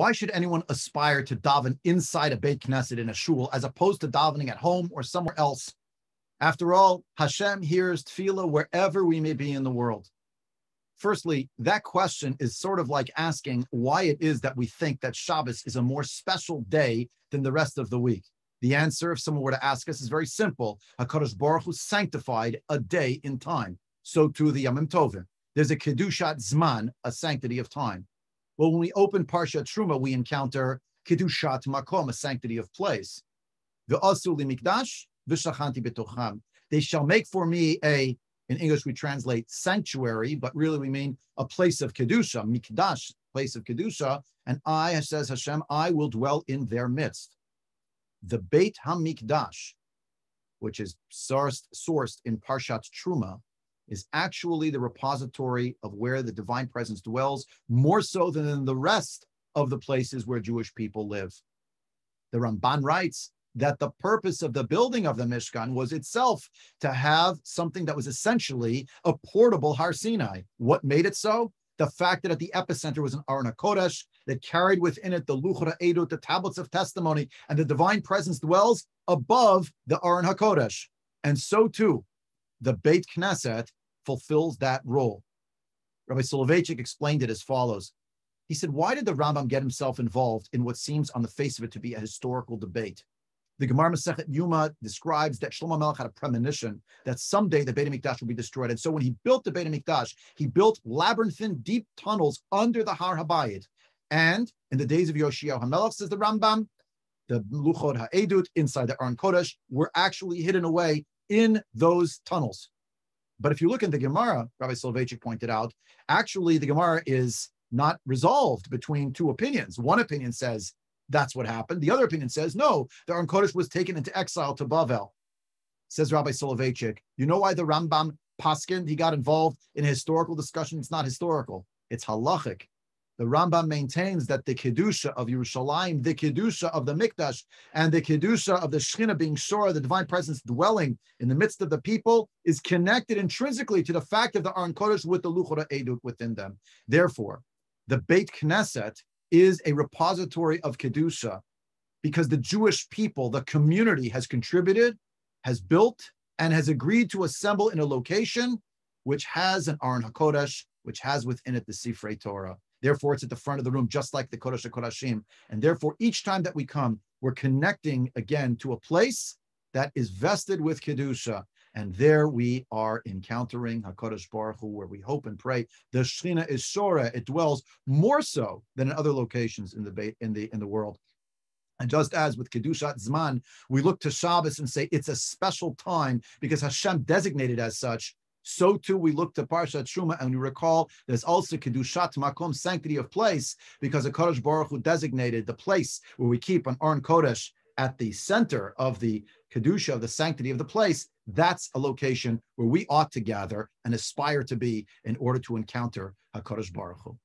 Why should anyone aspire to daven inside a Beit Knesset in a shul as opposed to davening at home or somewhere else? After all, Hashem hears tefillah wherever we may be in the world. Firstly, that question is sort of like asking why it is that we think that Shabbos is a more special day than the rest of the week. The answer, if someone were to ask us, is very simple. HaKadosh Baruch Hu sanctified a day in time. So too the Yamim Tovim. There's a Kedushat Zman, a sanctity of time. Well, when we open Parsha Teruma, we encounter Kedushat Makom, a sanctity of place. The Asuli Mikdash, Vishachanti Betocham. They shall make for me a, in English we translate sanctuary, but really we mean a place of Kedusha, Mikdash, place of Kedusha. And I, says Hashem, I will dwell in their midst. The Beit HaMikdash, which is sourced, sourced in Parshat Teruma, is actually the repository of where the divine presence dwells, more so than in the rest of the places where Jewish people live. The Ramban writes that the purpose of the building of the Mishkan was itself to have something that was essentially a portable Har Sinai. What made it so? The fact that at the epicenter was an Aron HaKodesh that carried within it the Luchot Edut, the tablets of testimony, and the divine presence dwells above the Aron HaKodesh. And so too, the Beit Knesset fulfills that role. Rabbi Soloveitchik explained it as follows. He said, Why did the Rambam get himself involved in what seems on the face of it to be a historical debate? The Gemara Masechet Yoma describes that Shlomo Melech had a premonition that someday the Beit HaMikdash would be destroyed. And so when he built the Beit HaMikdash, he built labyrinthine deep tunnels under the Har Habayit. And in the days of Yoshiyahu HaMelech, says the Rambam, the Luchot HaEdut inside the Aron Kodesh were actually hidden away in those tunnels. But if you look in the Gemara, Rabbi Soloveitchik pointed out, actually the Gemara is not resolved between two opinions. One opinion says that's what happened. The other opinion says no, the Aron Kodesh was taken into exile to Bavel. Says Rabbi Soloveitchik. You know why the Rambam Paskin, he got involved in a historical discussion? It's not historical. It's halachic the Rambam maintains that the kedusha of Yerushalayim, the kedusha of the Mikdash, and the kedusha of the Shechina being Shora, the divine presence dwelling in the midst of the people, is connected intrinsically to the fact of the Aron Kodesh with the Luchot Edut within them. Therefore, the Beit Knesset is a repository of kedusha because the Jewish people, the community, has contributed, has built, and has agreed to assemble in a location which has an Aron Hakodesh, which has within it the Sifrei Torah. Therefore, it's at the front of the room, just like the Kodesh HaKodashim. And therefore, each time that we come, we're connecting again to a place that is vested with Kedusha. And there we are encountering HaKadosh Baruch Hu, where we hope and pray. The Shechina is Shora. It dwells more so than in other locations in the, in the, in the world. And just as with Kedushat Zman, we look to Shabbos and say it's a special time because Hashem designated as such so too we look to Parshat Teruma and we recall there's also Kedushat Makom, sanctity of place, because the Kodesh Baruch Hu designated the place where we keep an Aron Kodesh at the center of the Kedusha, of the sanctity of the place. That's a location where we ought to gather and aspire to be in order to encounter HaKadosh Baruch Hu.